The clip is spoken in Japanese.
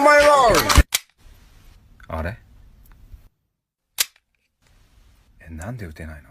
my lord! あれ？え、なんで打てないの？